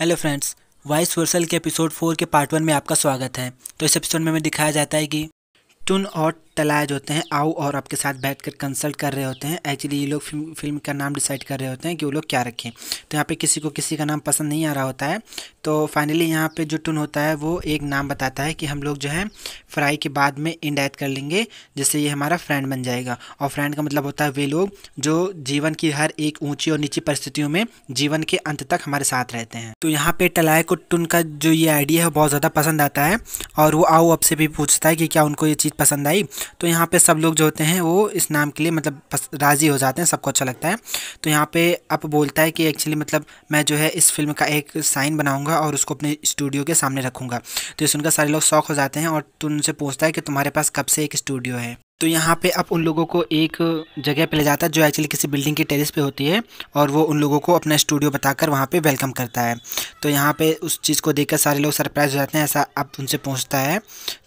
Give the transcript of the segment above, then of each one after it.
Hello friends vice versa के episode four के part one में आपका स्वागत है। तो इस एपिसोड में हमें दिखाया जाता है कि टुन और तलाज होते हैं, आओ और आपके साथ बैठकर कंसल्ट कर रहे होते हैं। एक्चुअली ये लोग फ़िल्म फ़िल्म का नाम डिसाइड कर रहे होते हैं कि वो लोग क्या रखें। तो यहाँ पे किसी को किसी का नाम पसंद नहीं आ रहा होता है। तो फाइनली यहाँ पे जो टुन होता है, वो एक नाम बताता है कि हम लोग जो है फ्राई के बाद में इंड कर लेंगे, जिससे ये हमारा फ्रेंड बन जाएगा। और फ्रेंड का मतलब होता है वे लोग जो जीवन की हर एक ऊँची और नीची परिस्थितियों में जीवन के अंत तक हमारे साथ रहते हैं। तो यहाँ पे टलाए को टुन का जो ये आइडिया है बहुत ज़्यादा पसंद आता है। और वो आओ अब से भी पूछता है कि क्या उनको ये चीज़ पसंद आई? तो यहाँ पे सब लोग जो होते हैं, वो इस नाम के लिए मतलब राज़ी हो जाते हैं, सबको अच्छा लगता है। तो यहाँ पे अब बोलता है कि एक्चुअली मतलब मैं जो है इस फ़िल्म का एक साइन बनाऊँगा और उसको अपने स्टूडियो के सामने रखूँगा। तो सुनकर सारे लोग शौक हो जाते हैं और तुमसे उनसे पूछता है कि तुम्हारे पास कब से एक स्टूडियो है? तो यहाँ पे आप उन लोगों को एक जगह पे ले जाता है जो एक्चुअली किसी बिल्डिंग की टेरेस पे होती है और वो उन लोगों को अपना स्टूडियो बताकर वहाँ पे वेलकम करता है। तो यहाँ पे उस चीज़ को देखकर सारे लोग सरप्राइज़ हो जाते हैं, ऐसा अब उनसे पहुँचता है।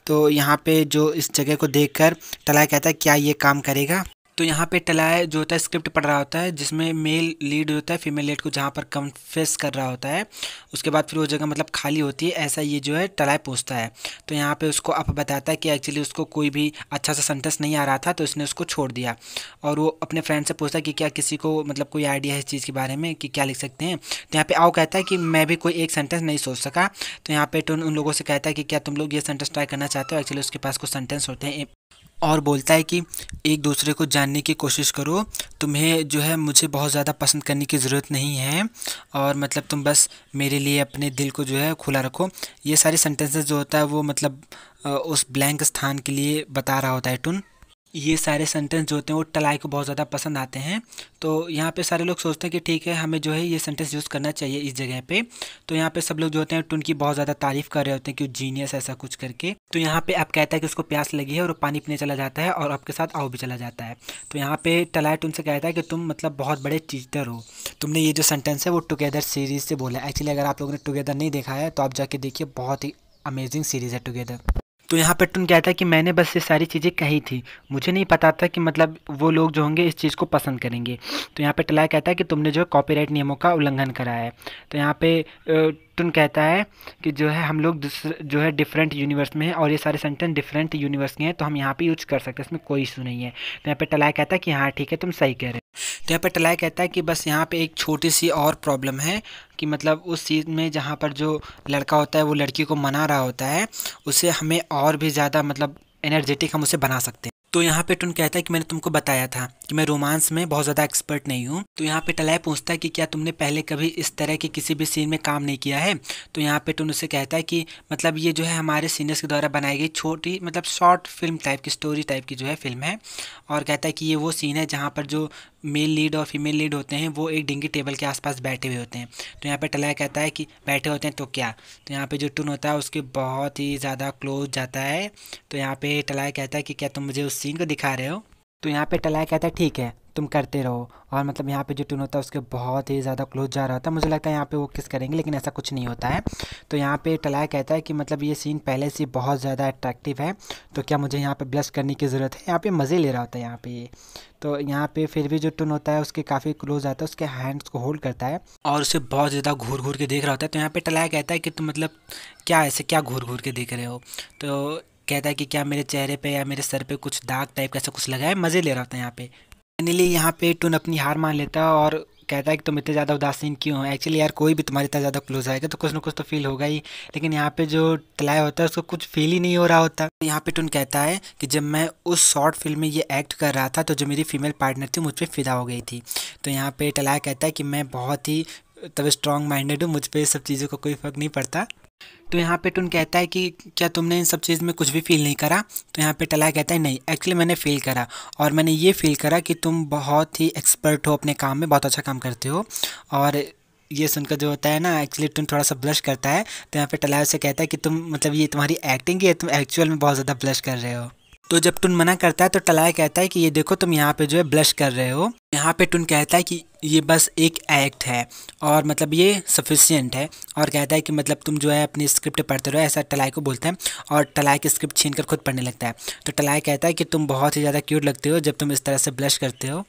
तो यहाँ पे जो इस जगह को देखकर टला कहता है, क्या ये काम करेगा? तो यहाँ पे टलाय जो होता है स्क्रिप्ट पढ़ रहा होता है, जिसमें मेल लीड होता है फीमेल लीड को जहाँ पर कन्फेस कर रहा होता है, उसके बाद फिर वो जगह मतलब खाली होती है, ऐसा ये जो है टलाय पूछता है। तो यहाँ पे उसको अब बताता है कि एक्चुअली उसको कोई भी अच्छा सा सेंटेंस नहीं आ रहा था तो उसने उसको छोड़ दिया। और वो अपने फ्रेंड से पूछता है कि क्या किसी को मतलब कोई आइडिया है इस चीज़ के बारे में, कि क्या लिख सकते हैं। तो यहाँ पे आओ कहता है कि मैं भी कोई एक सेंटेंस नहीं सोच सका। तो यहाँ पे टोन उन लोगों से कहता है कि क्या तुम लोग ये सेंटेंस ट्राई करना चाहते हो? एक्चुअली उसके पास कुछ सेंटेंस होते हैं। और बोलता है कि एक दूसरे को जानने की कोशिश करो। तुम्हें जो है मुझे बहुत ज़्यादा पसंद करने की ज़रूरत नहीं है और मतलब तुम बस मेरे लिए अपने दिल को जो है खुला रखो। ये सारे सेंटेंसेस जो होता है वो मतलब उस ब्लैंक स्थान के लिए बता रहा होता है टुन। ये सारे सेंटेंस जो होते हैं वो टलाई को बहुत ज़्यादा पसंद आते हैं। तो यहाँ पे सारे लोग सोचते हैं कि ठीक है, हमें जो है ये सेंटेंस यूज़ करना चाहिए इस जगह पे। तो यहाँ पे सब लोग जो होते हैं टुन की बहुत ज़्यादा तारीफ़ कर रहे होते हैं कि जीनियस ऐसा कुछ करके। तो यहाँ पे आप कहता है कि उसको प्यास लगी है और पानी पीने चला जाता है और आपके साथ आओ भी चला जाता है। तो यहाँ पे टलाई टुन से कहता है कि तुम मतलब बहुत बड़े टीचर हो। तुमने ये जो सेंटेंस है वो टुगेदर सीरीज़ से बोला एक्चुअली अगर आप लोगों ने टुगेदर नहीं देखा है तो आप जाके देखिए, बहुत ही अमेजिंग सीरीज़ है टुगेदर तो यहाँ पर टुन कहता है कि मैंने बस ये सारी चीज़ें कही थी। मुझे नहीं पता था कि मतलब वो लोग जो होंगे इस चीज़ को पसंद करेंगे। तो यहाँ पर टलाया कहता है कि तुमने जो है कॉपीराइट नियमों का उल्लंघन करा है। तो यहाँ पे टुन कहता है कि जो है, हम लोग जो है डिफरेंट यूनिवर्स में है और ये सारे सेंटेंस डिफरेंट यूनिवर्स के हैं तो हम यहाँ पे यूज़ कर सकते हैं, इसमें कोई इशू नहीं है। तो यहाँ पे टलाया कहता है कि हाँ ठीक है, तुम सही कह रहे हो। तो यहाँ पे टलाय कहता है कि बस यहाँ पे एक छोटी सी और प्रॉब्लम है कि मतलब उस चीज़ में जहाँ पर जो लड़का होता है, वो लड़की को मना रहा होता है, उसे हमें और भी ज़्यादा मतलब एनर्जेटिक हम उसे बना सकते हैं। तो यहाँ पे टुन कहता है कि मैंने तुमको बताया था कि मैं रोमांस में बहुत ज़्यादा एक्सपर्ट नहीं हूँ। तो यहाँ पे टलाय पूछता है कि क्या तुमने पहले कभी इस तरह के किसी भी सीन में काम नहीं किया है? तो यहाँ पे टुन उसे कहता है कि मतलब ये जो है हमारे सीनियर्स के द्वारा बनाई गई छोटी मतलब शॉर्ट फ़िल्म टाइप की स्टोरी टाइप की जो है फ़िल्म है। और कहता है कि ये वो सीन है जहाँ पर जो मेल लीड और फीमेल लीड होते हैं, वो एक डिंगी टेबल के आसपास बैठे हुए होते हैं। तो यहाँ पे टलाया कहता है कि बैठे होते हैं तो क्या? तो यहाँ पे जो टुन होता है उसके बहुत ही ज़्यादा क्लोज जाता है। तो यहाँ पे टलाया कहता है कि क्या तुम मुझे उस सीन को दिखा रहे हो? तो यहाँ पे टलाया कहता है, ठीक है, तुम करते रहो। और मतलब यहाँ पे जो टून होता है, उसके बहुत ही ज़्यादा क्लोज जा रहा होता है। मुझे लगता है यहाँ पे वो किस करेंगे, लेकिन ऐसा कुछ नहीं होता है। तो यहाँ पे टलाया कहता है कि मतलब ये सीन पहले से बहुत ज़्यादा अट्रैक्टिव है। तो क्या मुझे यहाँ पे ब्लश करने की ज़रूरत है? यहाँ पे मज़े ले रहा होता है यहाँ पे ये। तो यहाँ पे फिर भी जो टून होता है, उसके काफ़ी क्लोज आता है, उसके हैंड्स को होल्ड करता है और उसे बहुत ज़्यादा घूर घूर के देख रहा होता है। तो यहाँ पे टलाया कहता है कि तुम मतलब क्या ऐसे क्या घूर घूर के देख रहे हो? तो कहता है कि क्या मेरे चेहरे पे या मेरे सर पे कुछ दाग टाइप का ऐसा कुछ लगा है? मज़े ले रहा था यहाँ पे। फाइनली यहाँ पे टून अपनी हार मान लेता है और कहता है कि तुम इतने ज़्यादा उदासीन क्यों हो? एक्चुअली यार कोई भी तुम्हारे इतना ज़्यादा क्लोज आएगा तो कुछ ना कुछ तो फील होगा ही। लेकिन यहाँ पे जो तलाया होता है उसको कुछ फील ही नहीं हो रहा होता। यहाँ पे टून कहता है कि जब मैं उस शॉर्ट फ़िल्म में ये एक्ट कर रहा था तो जो मेरी फीमेल पार्टनर थी मुझ पर फिदा हो गई थी। तो यहाँ पे टलाया कहता है कि मैं बहुत ही तब स्ट्रॉन्ग माइंडेड हूँ, मुझ पर सब चीज़ों का को कोई फ़र्क नहीं पड़ता। तो यहाँ पे टुन कहता है कि क्या तुमने इन सब चीज़ में कुछ भी फील नहीं करा? तो यहाँ पे टलाय कहता है, नहीं एक्चुअली मैंने फील करा और मैंने ये फील करा कि तुम बहुत ही एक्सपर्ट हो अपने काम में, बहुत अच्छा काम करते हो और ये सुनकर जो होता है ना एक्चुअली तुम थोड़ा सा ब्लश करता है। तो यहाँ पे टलाय से कहता है कि तुम मतलब ये तुम्हारी एक्टिंग है तुम एक्चुअल में बहुत ज़्यादा ब्लश कर रहे हो। तो जब टुन मना करता है तो टलाया कहता है कि ये देखो तुम यहाँ पे जो है ब्लश कर रहे हो। यहाँ पे टुन कहता है कि ये बस एक एक्ट है और मतलब ये सफिशियंट है और कहता है कि मतलब तुम जो है अपनी स्क्रिप्ट पढ़ते रहो, ऐसा टलाई को बोलते हैं और टलाई की स्क्रिप्ट छीन कर खुद पढ़ने लगता है। तो टलाई कहता है कि तुम बहुत ही ज़्यादा क्यूट लगते हो जब तुम इस तरह से ब्लश करते हो।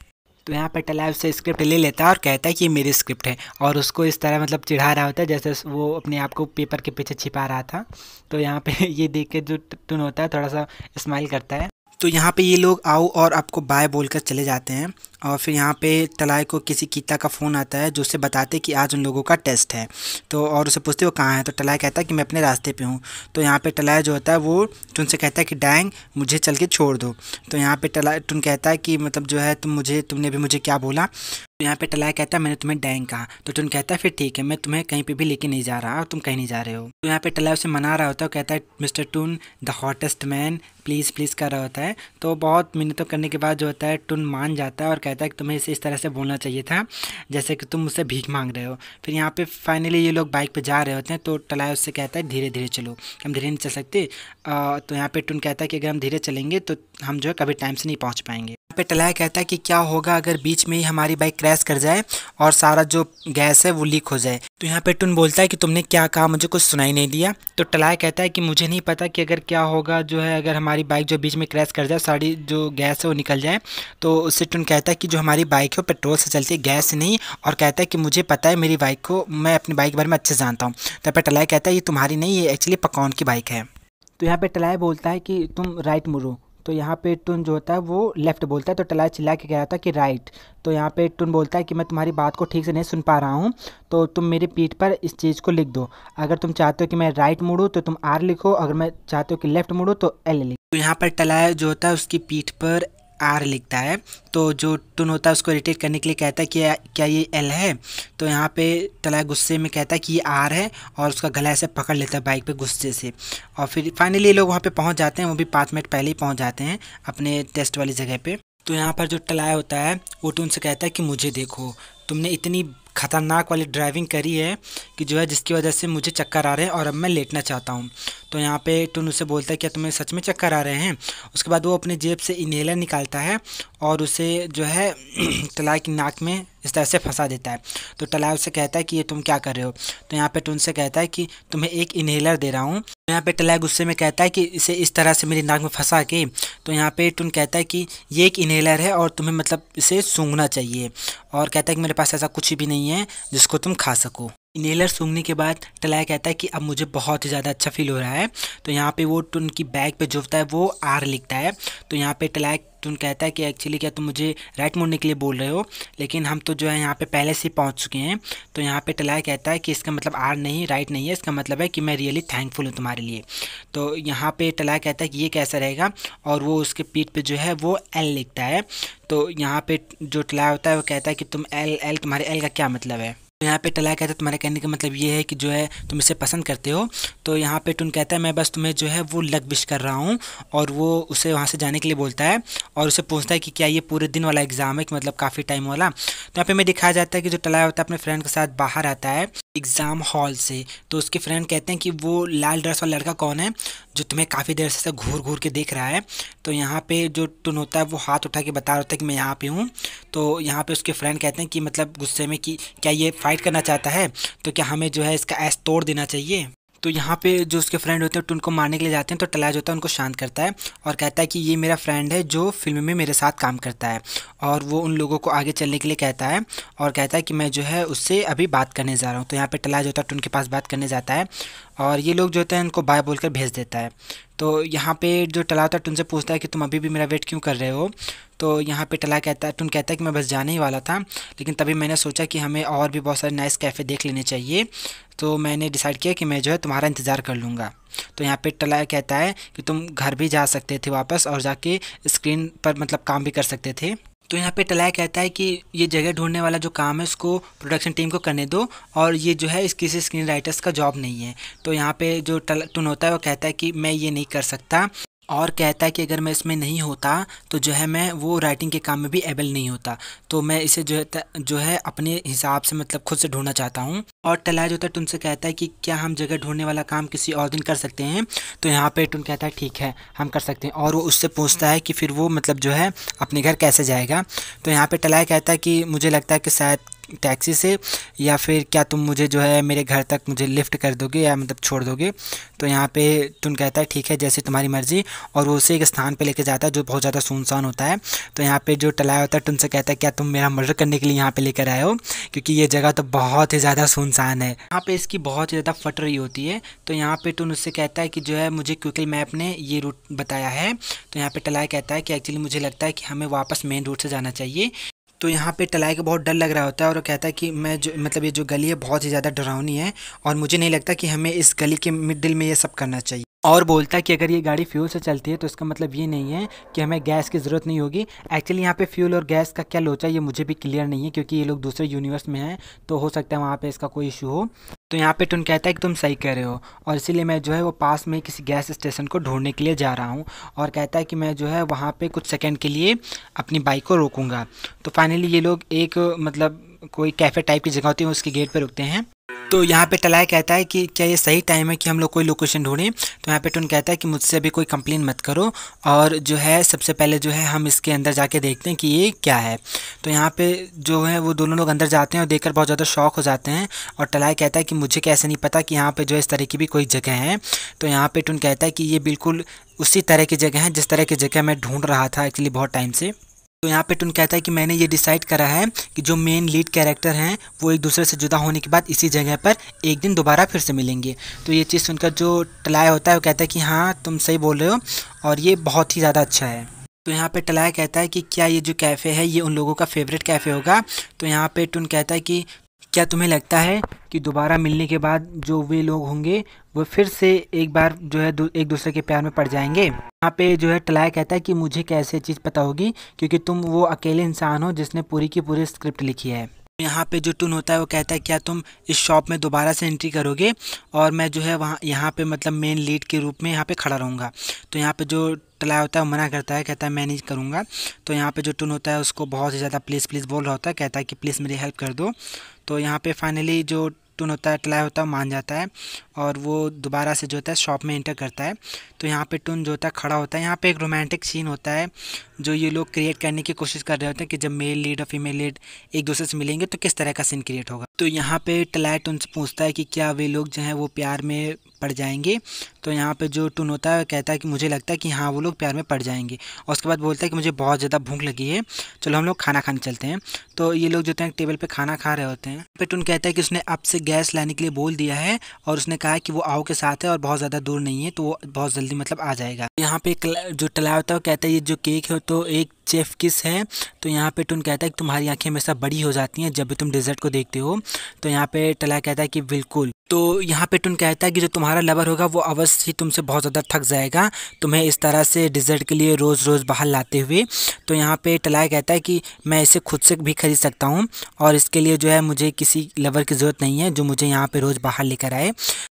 तो यहाँ पर टलाय उससे स्क्रिप्ट ले लेता है और कहता है कि ये मेरी स्क्रिप्ट है और उसको इस तरह मतलब चिढ़ा रहा होता है, जैसे वो अपने आप को पेपर के पीछे छिपा रहा था। तो यहाँ पे ये देख के जो टुन होता है, थोड़ा सा स्माइल करता है। तो यहाँ पे ये लोग आओ और आपको बाय बोलकर चले जाते हैं। और फिर यहाँ पे तलाय को किसी कीता का फ़ोन आता है जो उसे बताते कि आज उन लोगों का टेस्ट है। तो और उसे पूछते, वो कहाँ है? तो टलाय कहता है कि मैं अपने रास्ते पे हूँ। तो यहाँ पे टलाय जो होता है, वो टुन से कहता है कि डैंग मुझे चल के छोड़ दो। तो यहाँ पे टलाय टुन कहता है कि मतलब जो है, तुम मुझे, तुमने भी मुझे क्या बोला? तो यहाँ पे टलाय कहता है, मैंने तुम्हें डैंग कहा। तो टुन कहता है, फिर ठीक है, मैं तुम्हें कहीं पे भी लेके नहीं जा रहा और तुम कहीं नहीं जा रहे हो। तो यहाँ पे टलाय उसे मना रहा होता है कहता है, मिस्टर टुन, the hottest man, please please कर रहा होता है। तो बहुत मिन्नतों करने के बाद जो होता है, टुन मान जाता है और कहता है कि तुम्हें इसे इस तरह से बोलना चाहिए था, जैसे कि तुम मुझसे भीख मांग रहे हो। फिर यहाँ पे फाइनली ये लोग बाइक पे जा रहे होते हैं तो टलाय उससे कहता है, धीरे धीरे चलो, हम धीरे नहीं चल सकते। तो यहाँ पे टुन कहता है कि अगर हम धीरे चलेंगे तो हम जो है कभी टाइम से नहीं पहुँच पाएँगे। यहाँ पे टलाया कहता है कि क्या होगा अगर बीच में ही हमारी बाइक क्रैश कर जाए और सारा जो गैस है वो लीक हो जाए? तो यहाँ पे टुन बोलता है कि तुमने क्या कहा? मुझे कुछ सुनाई नहीं दिया। तो टलाया कहता है कि मुझे नहीं पता कि अगर क्या होगा जो है अगर हमारी बाइक जो बीच में क्रैश कर जाए, सारी जो गैस है वो निकल जाए। तो उससे टुन कहता है कि जो हमारी बाइक है वो पेट्रोल से चलती है गैस से नहीं। और कहता है कि मुझे पता है मेरी बाइक को मैं अपनी बाइक के बारे में अच्छे से जानता हूँ। तो यहाँ पे टलाया कहता है ये तुम्हारी नहीं ये एक्चुअली पकौन की बाइक है। तो यहाँ पे टलाया बोलता है कि तुम राइट मुड़ो। तो यहाँ पे टुन जो होता है वो लेफ़्ट बोलता है। तो टलाय चिल्ला के कह रहा था कि राइट तो यहाँ पे टुन बोलता है कि मैं तुम्हारी बात को ठीक से नहीं सुन पा रहा हूँ। तो तुम मेरी पीठ पर इस चीज़ को लिख दो। अगर तुम चाहते हो कि मैं राइट मुड़ूँ तो तुम आर लिखो। अगर मैं चाहते हो कि लेफ़्ट मुड़ूँ तो एल लिखो तो यहाँ पर टलाय जो होता है उसकी पीठ पर आर लिखता है। तो जो टुन होता है उसको इरिटेट करने के लिए कहता है कि क्या ये एल है? तो यहाँ पे तलाक गुस्से में कहता है कि ये आर है और उसका गला ऐसे पकड़ लेता है बाइक पे गुस्से से। और फिर फाइनली ये लोग वहाँ पे पहुँच जाते हैं, वो भी पाँच मिनट पहले ही पहुँच जाते हैं अपने टेस्ट वाली जगह पर तो यहाँ पर जो टलाया होता है, वो टून से कहता है कि मुझे देखो, तुमने इतनी ख़तरनाक वाली ड्राइविंग करी है कि जो है जिसकी वजह से मुझे चक्कर आ रहे हैं और अब मैं लेटना चाहता हूँ। तो यहाँ पे टुन उसे बोलता है, क्या तुम्हें सच में चक्कर आ रहे हैं? उसके बाद वो अपने जेब से इन्हेलर निकालता है और उसे जो है तलाय की नाक में इस तरह से फंसा देता है। तो टलाय उसे कहता है कि, ये तुम क्या कर रहे हो? तो यहाँ पे टुन से कहता है कि, तुम्हें एक इन्हेलर दे रहा हूँ यहाँ पे टलाय गुस्से में कहता है कि इसे इस तरह से मेरी नाक में फंसा के तो यहाँ पे टुन कहता है कि ये एक इनहेलर है और तुम्हें मतलब इसे सूंघना चाहिए और कहता है कि मेरे पास ऐसा कुछ भी नहीं है जिसको तुम खा सको। इन्हेलर सूंघने के बाद टलाया कहता है कि अब मुझे बहुत ही ज़्यादा अच्छा फील हो रहा है। तो यहाँ पे वो टुन की बैग पे जो होता है, वो आर लिखता है। तो यहाँ पे टलाया टुन कहता है कि एक्चुअली क्या तुम मुझे राइट मोड़ने के लिए बोल रहे हो? लेकिन हम तो जो है यहाँ पे पहले से पहुँच चुके हैं। तो यहाँ पे टलाया कहता है कि इसका मतलब आर नहीं राइट नहीं है। इसका मतलब है कि मैं रियली थैंकफुल हूँ तुम्हारे लिए। तो यहाँ पे टलाया कहता है कि ये कैसा रहेगा? और वो उसके पीठ पर जो है वो एल लिखता है। तो यहाँ पे जो टलाया होता है, वो कहता है कि तुम एल एल तुम्हारे एल का क्या मतलब है? तो यहाँ पे टला कहता है, तुम्हारे कहने का मतलब ये है कि जो है, तुम इसे पसंद करते हो। तो यहाँ पे टुन कहता है, मैं बस तुम्हें जो है, वो लग विश कर रहा हूँ। और वो उसे वहाँ से जाने के लिए बोलता है और उसे पूछता है कि क्या ये पूरे दिन वाला एग्ज़ाम है कि मतलब काफ़ी टाइम वाला? तो यहाँ पे मैं दिखाया जाता है कि जो टलाया होता है, अपने फ्रेंड के साथ बाहर आता है एग्ज़ाम हॉल से। तो उसके फ्रेंड कहते हैं कि वो लाल ड्रेस वाला लड़का कौन है, जो तुम्हें काफ़ी देर से घूर घूर के देख रहा है। तो यहाँ पे जो टुन होता है, वो हाथ उठा के बता रहा होता है कि मैं यहाँ पे हूँ। तो यहाँ पे उसके फ्रेंड कहते हैं कि मतलब गुस्से में कि क्या ये फाइट करना चाहता है तो क्या हमें जो है इसका ऐस तोड़ देना चाहिए? तो यहाँ पे जो उसके फ्रेंड होते हैं तो उनको मारने के लिए जाते हैं तो टलाज होता है, उनको शांत करता है और कहता है कि ये मेरा फ्रेंड है जो फ़िल्म में मेरे साथ काम करता है और वो उन लोगों को आगे चलने के लिए कहता है और कहता है कि मैं जो है उससे अभी बात करने जा रहा हूँ। तो यहाँ पे टलाज होता है तो उनके पास बात करने जाता है और ये लोग जो होते हैं, उनको बाय बोलकर भेज देता है। तो यहाँ पे जो टला होता है टुन से पूछता है कि तुम अभी भी मेरा वेट क्यों कर रहे हो? तो यहाँ पे टला कहता है टुन कहता है कि मैं बस जाने ही वाला था, लेकिन तभी मैंने सोचा कि हमें और भी बहुत सारे नाइस कैफ़े देख लेने चाहिए। तो मैंने डिसाइड किया कि मैं जो है तुम्हारा इंतज़ार कर लूँगा। तो यहाँ पे टला कहता है कि तुम घर भी जा सकते थे वापस और जाके स्क्रीन पर मतलब काम भी कर सकते थे। तो यहाँ पे टलाय कहता है कि ये जगह ढूँढने वाला जो काम है, उसको प्रोडक्शन टीम को करने दो और ये जो है इस किसी स्क्रीन राइटर्स का जॉब नहीं है। तो यहाँ पे जो टल टुन होता है, वो कहता है कि मैं ये नहीं कर सकता। और कहता है कि अगर मैं इसमें नहीं होता तो जो है मैं वो राइटिंग के काम में भी एबल नहीं होता। तो मैं इसे जो है जो है अपने हिसाब से मतलब खुद से ढूंढना चाहता हूँ। और टलाय जो होता है टुन से कहता है कि क्या हम जगह ढूँढने वाला काम किसी और दिन कर सकते हैं? तो यहाँ पे टुन कहता है, ठीक है, हम कर सकते हैं। और वो उससे पूछता है कि फिर वो मतलब जो है अपने घर कैसे जाएगा? तो यहाँ पर टलाय कहता है कि मुझे लगता है कि शायद टैक्सी से, या फिर क्या तुम मुझे जो है मेरे घर तक मुझे लिफ्ट कर दोगे या मतलब छोड़ दोगे? तो यहाँ पे टुन कहता है, ठीक है, जैसे तुम्हारी मर्ज़ी। और वो उसे एक स्थान पे लेके जाता है जो बहुत ज़्यादा सुनसान होता है। तो यहाँ पे जो टलाया होता है टुन से कहता है, क्या तुम मेरा मर्डर करने के लिए यहाँ पे लेकर आए हो? क्योंकि ये जगह तो बहुत ही ज़्यादा सुनसान है। यहाँ पर इसकी बहुत ही ज़्यादा फट रही होती है। तो यहाँ पर टुन उससे कहता है कि जो है मुझे क्विकल मैप ने ये रूट बताया है। तो यहाँ पर टलाया कहता है कि एक्चुअली मुझे लगता है कि हमें वापस मेन रूट से जाना चाहिए। तो यहाँ पे टलाई का बहुत डर लग रहा होता है और वो कहता है कि मैं जो मतलब ये जो गली है बहुत ही ज़्यादा डरावनी है और मुझे नहीं लगता कि हमें इस गली के मिडिल में ये सब करना चाहिए। और बोलता है कि अगर ये गाड़ी फ्यूल से चलती है तो इसका मतलब ये नहीं है कि हमें गैस की ज़रूरत नहीं होगी। एक्चुअली यहाँ पे फ्यूल और गैस का क्या लोचा ये मुझे भी क्लियर नहीं है, क्योंकि ये लोग दूसरे यूनिवर्स में हैं तो हो सकता है वहाँ पे इसका कोई इशू हो। तो यहाँ पे टुन कहता है कि तुम सही कह रहे हो, और इसीलिए मैं जो है वो पास में किसी गैस स्टेशन को ढूँढने के लिए जा रहा हूँ, और कहता है कि मैं जो है वहाँ पर कुछ सेकेंड के लिए अपनी बाइक को रोकूँगा। तो फाइनली ये लोग एक मतलब कोई कैफ़े टाइप की जगह होती है, उसके गेट पर रुकते हैं। तो यहाँ पे टलाय कहता है कि क्या ये सही टाइम है कि हम लोग कोई लोकेशन ढूंढें? तो यहाँ पे टुन कहता है कि मुझसे अभी कोई कंप्लेन मत करो और जो है, सबसे पहले जो है हम इसके अंदर जाके देखते हैं कि ये क्या है। तो यहाँ पे जो है वो दोनों लोग अंदर जाते हैं और देखकर बहुत ज़्यादा शौक हो जाते हैं और टलाय कहता है कि मुझे कैसे नहीं पता कि यहाँ पर जो है इस तरह की भी कोई जगह है। तो यहाँ पर टुन कहता है कि ये बिल्कुल उसी तरह की जगह है जिस तरह की जगह मैं ढूँढ रहा था एक्चुअली बहुत टाइम से। तो यहाँ पे टुन कहता है कि मैंने ये डिसाइड करा है कि जो मेन लीड कैरेक्टर हैं, वो एक दूसरे से जुदा होने के बाद इसी जगह पर एक दिन दोबारा फिर से मिलेंगे। तो ये चीज़ सुनकर जो टलाय होता है, वो कहता है कि हाँ तुम सही बोल रहे हो और ये बहुत ही ज़्यादा अच्छा है। तो यहाँ पे टलाया कहता है कि क्या ये जो कैफ़े है, ये उन लोगों का फेवरेट कैफ़े होगा? तो यहाँ पे टुन कहता है कि क्या तुम्हें लगता है कि दोबारा मिलने के बाद जो वे लोग होंगे, वो फिर से एक बार जो है एक दूसरे के प्यार में पड़ जाएँगे? यहाँ पे जो है टलाय कहता है कि मुझे कैसे चीज़ पता होगी, क्योंकि तुम वो अकेले इंसान हो जिसने पूरी की पूरी स्क्रिप्ट लिखी है। यहाँ पे जो टून होता है वो कहता है, क्या तुम इस शॉप में दोबारा से एंट्री करोगे? और मैं जो है वहाँ, यहाँ पे मतलब मेन लीड के रूप में यहाँ पे खड़ा रहूँगा। तो यहाँ पे जो टलाया होता है वो मना करता है, कहता है, मैं नहीं करूँगा। तो यहाँ पे जो टून होता है उसको बहुत ही ज़्यादा प्लीज़ प्लीज़ बोल रहा होता है, कहता है कि प्लीज़ मेरी हेल्प कर दो। तो यहाँ पर फाइनली जो टून होता है टलाई होता है मान जाता है और वो दोबारा से जो होता है शॉप में इंटर करता है। तो यहाँ पे टून जो होता है, खड़ा होता है। यहाँ पे एक रोमांटिक सीन होता है, जो ये लोग क्रिएट करने की कोशिश कर रहे होते हैं कि जब मेल लीड और फीमेल लीड एक दूसरे से मिलेंगे तो किस तरह का सीन क्रिएट होगा? तो यहाँ पे टलाइट से पूछता है कि क्या वे लोग जो हैं, वो प्यार में पड़ जाएँगे। तो यहाँ पे जो टून होता है कहता है कि मुझे लगता है कि हाँ वो लोग प्यार में पड़ जाएँगे। और उसके बाद बोलता है कि मुझे बहुत ज़्यादा भूख लगी है। चलो हम लोग खाना खाने चलते हैं। तो ये लोग जो है टेबल पर खाना खा रहे होते हैं। पे टून कहता है कि उसने अब से गैस लाने के लिए बोल दिया है और उसने कहा कि वो आओ के साथ है और बहुत ज़्यादा दूर नहीं है तो वो बहुत जल्दी मतलब आ जाएगा। यहाँ पे जो टला होता है कहता है, ये जो केक है तो एक चेफ किस है तो यहाँ पे टुन कहता है कि तुम्हारी आँखें हमेशा बड़ी हो जाती हैं जब भी तुम डिज़र्ट को देखते हो। तो यहाँ पे टला कहता है कि बिल्कुल। तो यहाँ पे टुन कहता है कि जो तुम्हारा लवर होगा, वो अवश्य ही तुमसे बहुत ज़्यादा थक जाएगा। तुम्हें इस तरह से डिज़र्ट के लिए रोज़ रोज़ बाहर लाते हुए। तो यहाँ पे टलाया कहता है कि मैं इसे खुद से भी खरीद सकता हूँ और इसके लिए जो है मुझे किसी लवर की ज़रूरत नहीं है जो मुझे यहाँ पे रोज़ बाहर लेकर आए।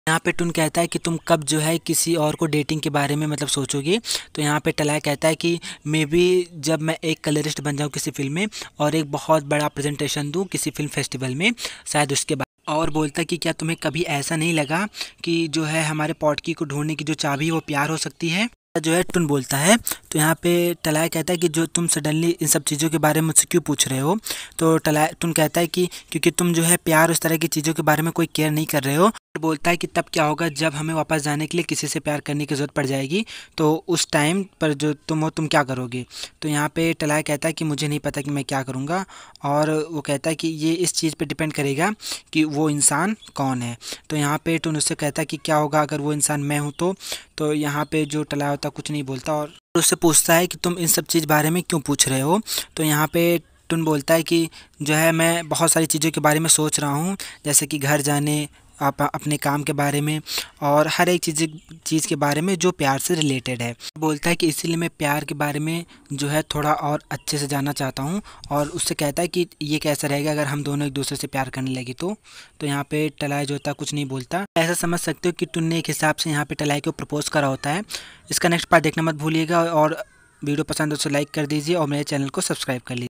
यहाँ पे टुन कहता है कि तुम कब जो है किसी और को डेटिंग के बारे में मतलब सोचोगे? तो यहाँ पे टलाया कहता है कि मे बी जब मैं एक कलरिस्ट बन जाऊँ किसी फ़िल्म में और एक बहुत बड़ा प्रेजेंटेशन दूँ किसी फ़िल्म फेस्टिवल में, शायद उसके बाद। और बोलता कि क्या तुम्हें कभी ऐसा नहीं लगा कि जो है हमारे पॉटकी को ढूँढने की जो चाबी वो प्यार हो सकती है? जो है टुन बोलता है। तो यहाँ पे टलाया कहता है कि जो तुम सडनली इन सब चीज़ों के बारे में मुझसे क्यों पूछ रहे हो? तो टलाया, टुन कहता है कि क्योंकि तुम जो है प्यार उस तरह की चीज़ों के बारे में कोई केयर नहीं कर रहे हो। बोलता है कि तब क्या होगा जब हमें वापस जाने के लिए किसी से प्यार करने की ज़रूरत पड़ जाएगी। तो उस टाइम पर जो तुम हो, तुम क्या करोगे? तो यहाँ पे टलाया कहता है कि मुझे नहीं पता कि मैं क्या करूँगा। और वो कहता है कि ये इस चीज़ पे डिपेंड करेगा कि वो इंसान कौन है। तो यहाँ पे टून उससे कहता है कि क्या होगा अगर वो इंसान मैं हूँ तो। तो यहाँ पे जो टलाया होता कुछ नहीं बोलता और उससे पूछता है कि तुम इन सब चीज़ बारे में क्यों पूछ रहे हो? तो यहाँ पे टुन बोलता है कि जो है मैं बहुत सारी चीज़ों के बारे में सोच रहा हूँ, जैसे कि घर जाने आप अपने काम के बारे में और हर एक चीज़ चीज़ के बारे में जो प्यार से रिलेटेड है। बोलता है कि इसीलिए मैं प्यार के बारे में जो है थोड़ा और अच्छे से जानना चाहता हूँ और उससे कहता है कि ये कैसा रहेगा अगर हम दोनों एक दूसरे से प्यार करने लगे तो। तो यहाँ पे टलाई जो होता कुछ नहीं बोलता। ऐसा समझ सकते हो कि टुन ने एक हिसाब से यहाँ पे टलाई को प्रपोज करा होता है। इसका नेक्स्ट पार्ट देखना मत भूलिएगा और वीडियो पसंद हो तो लाइक कर दीजिए और मेरे चैनल को सब्सक्राइब कर लीजिए